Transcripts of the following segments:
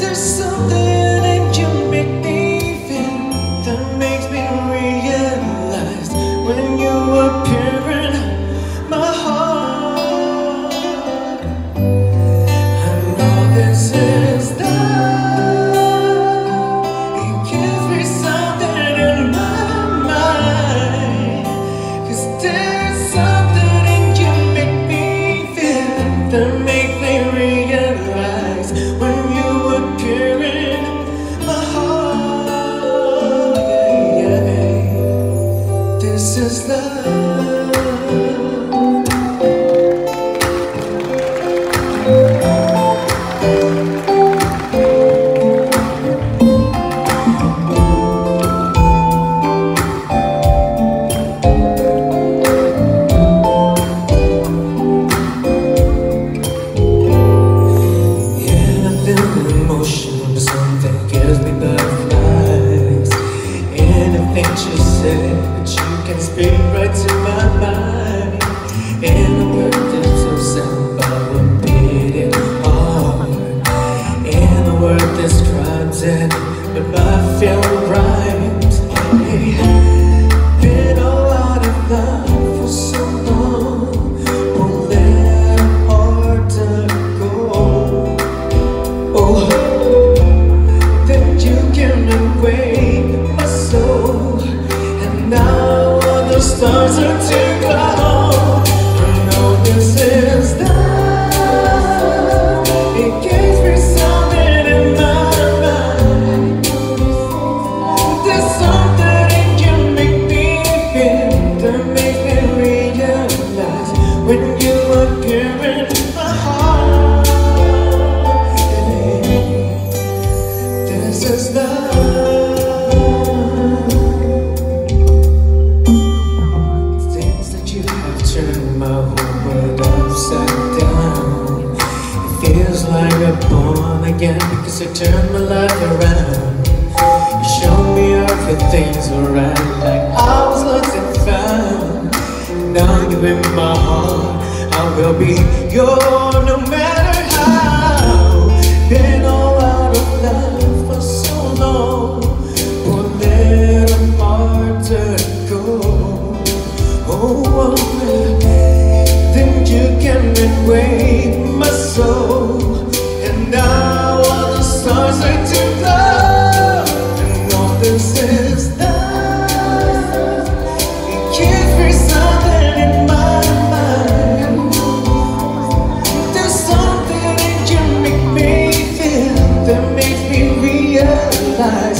There's something love. can spin right to my mind. the stars are too. get born again Because you turned my life around. You showed me everything's alright Like I was lost and found. Now you're in my heart I will be yours no matter how. 날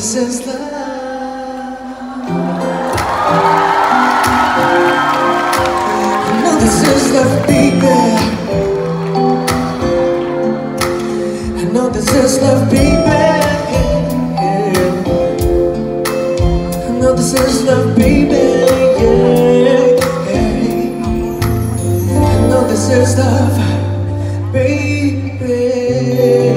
This is love. No, this is love, baby. I know this is love, baby. I know this is love, baby. I know this is love, baby.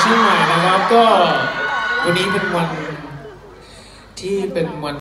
เชียงใหม่นะครับก็วันนี้เป็นวันที่เป็นวัน